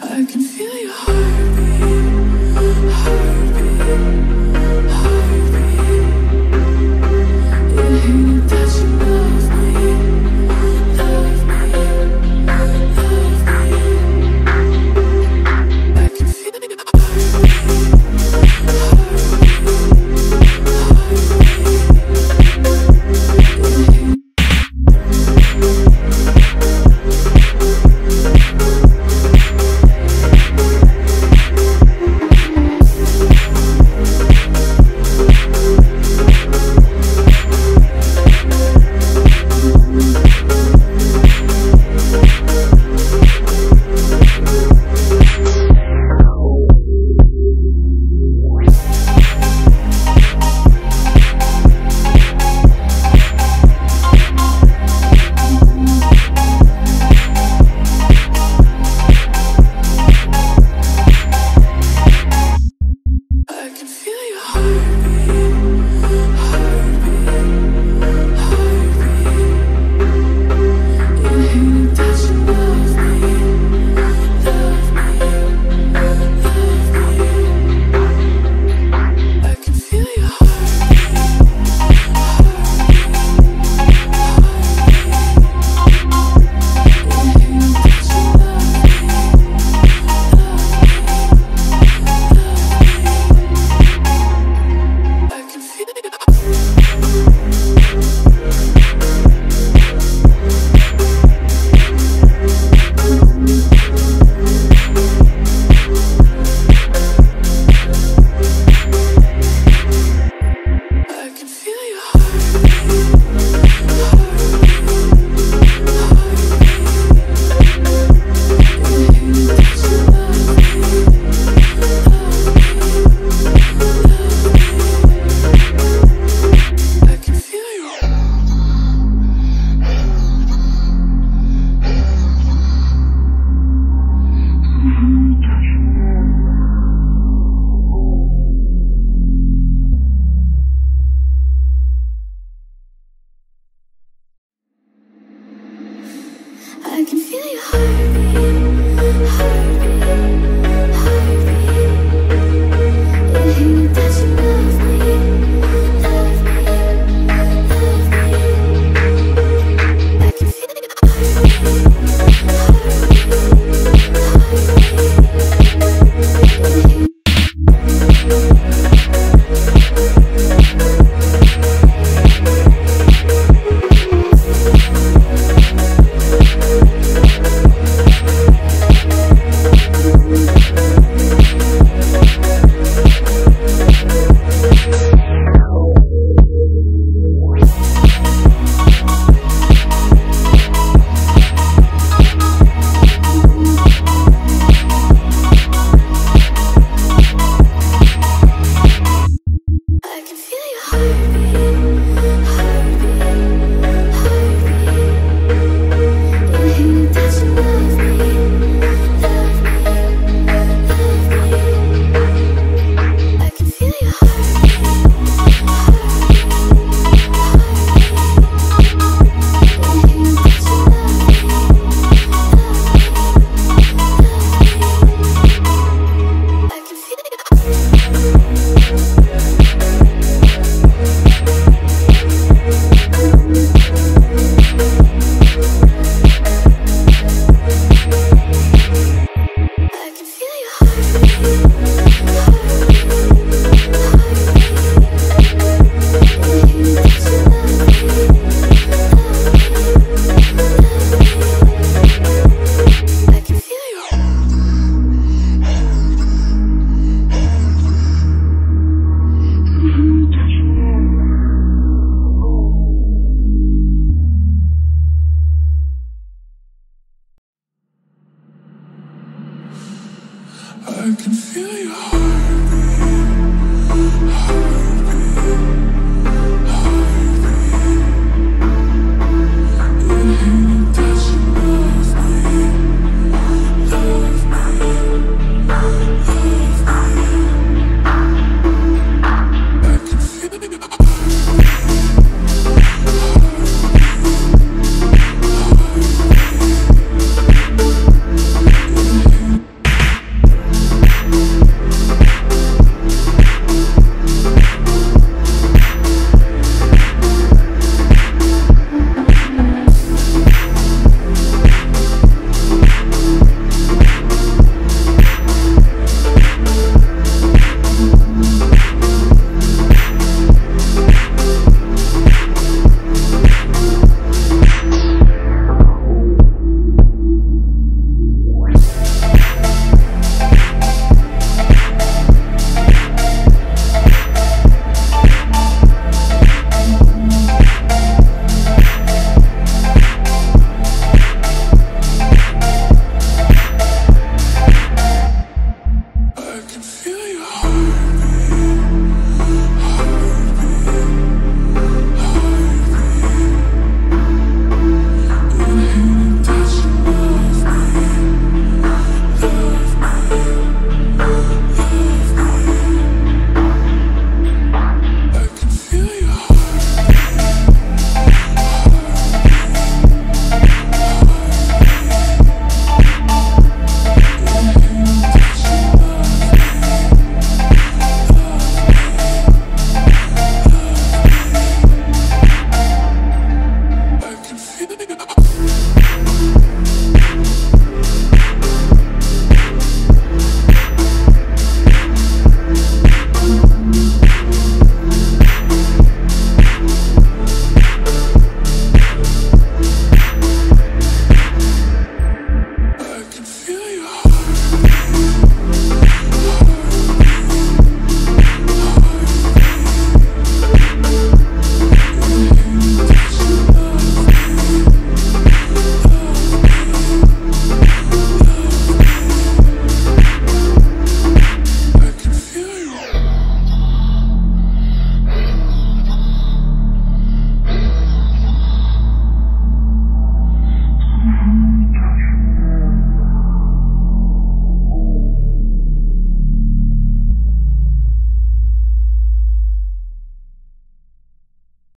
I can feel your heartbeat,